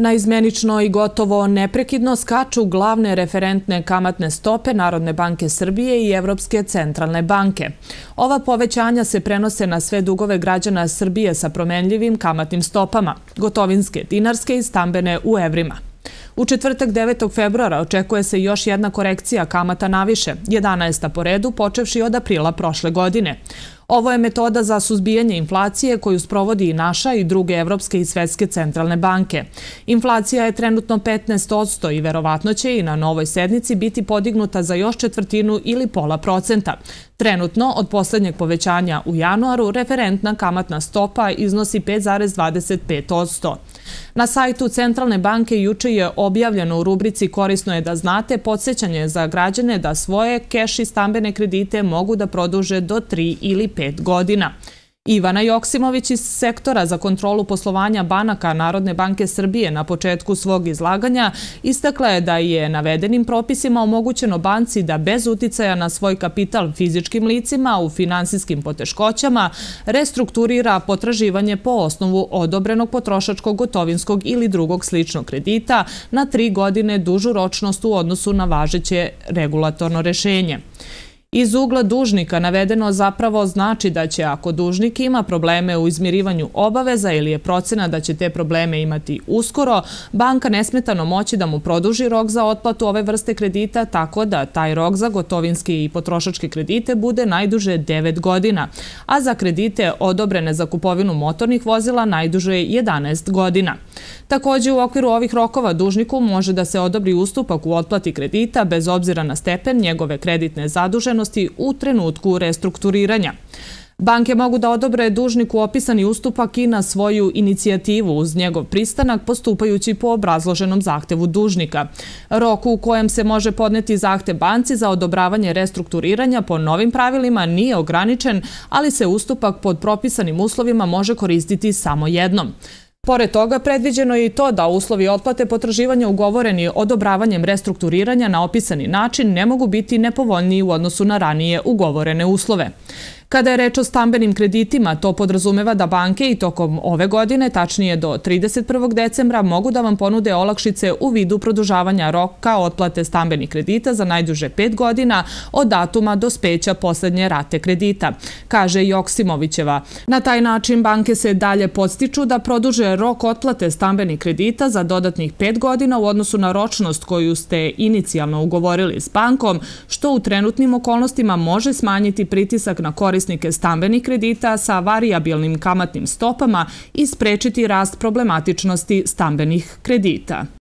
Na izmenično i gotovo neprekidno skaču glavne referentne kamatne stope Narodne banke Srbije i Evropske centralne banke. Ova povećanja se prenose na sve dugove građana Srbije sa promenljivim kamatnim stopama, gotovinske, dinarske i stambene u evrima. U četvrtak 9. februara očekuje se još jedna korekcija kamata naviše, 11. po redu, počevši od aprila prošle godine. Ovo je metoda za suzbijanje inflacije koju sprovodi i naša i druge evropske i svetske centralne banke. Inflacija je trenutno 15% i verovatno će i na novoj sednici biti podignuta za još četvrtinu ili pola procenta. Trenutno, od poslednjeg povećanja u januaru, referentna kamatna stopa iznosi 5,25%. Na sajtu Centralne banke juče je objavljeno u rubrici Korisno je da znate podsjećanje za građane da svoje keš i stambene kredite mogu da produže do 3 ili 5 pet godina. Ivana Joksimović iz sektora za kontrolu poslovanja banaka Narodne banke Srbije na početku svog izlaganja istakla je da je navedenim propisima omogućeno banci da bez uticaja na svoj kapital fizičkim licima u finansijskim poteškoćama restrukturira potraživanje po osnovu odobrenog potrošačkog gotovinskog ili drugog sličnog kredita na tri godine dužu ročnost u odnosu na važeće regulatorno rešenje. Iz ugla dužnika navedeno zapravo znači da će ako dužnik ima probleme u izmirivanju obaveza ili je procena da će te probleme imati uskoro, banka nesmetano moći da mu produži rok za otplatu ove vrste kredita tako da taj rok za gotovinski i potrošačke kredite bude najduže 9 godina, a za kredite odobrene za kupovinu motornih vozila najduže 11 godina. Također u okviru ovih rokova dužniku može da se odobri ustupak u otplati kredita bez obzira na stepen njegove kreditne zaduženosti u trenutku restrukturiranja. Banke mogu da odobre dužniku opisani ustupak i na svoju inicijativu uz njegov pristanak postupajući po obrazloženom zahtevu dužnika. Rok u kojem se može podneti zahte banci za odobravanje restrukturiranja po novim pravilima nije ograničen, ali se ustupak pod propisanim uslovima može koristiti samo jednom. Pored toga, predviđeno je i to da uslovi otplate potraživanja ugovoreni odobravanjem restrukturiranja na opisani način ne mogu biti nepovoljniji u odnosu na ranije ugovorene uslove. Kada je reč o stambenim kreditima, to podrazumeva da banke i tokom ove godine, tačnije do 31. decembra, mogu da vam ponude olakšice u vidu produžavanja roka otplate stambenih kredita za najduže pet godina od datuma do speća poslednje rate kredita, kaže Joksimovićeva. Na taj način banke se dalje podstiču da produže rok otplate stambenih kredita za dodatnih pet godina u odnosu na ročnost koju ste inicijalno ugovorili s bankom, što u trenutnim okolnostima može smanjiti pritisak na korist korisnike stambenih kredita sa variabilnim kamatnim stopama i sprečiti rast problematičnosti stambenih kredita.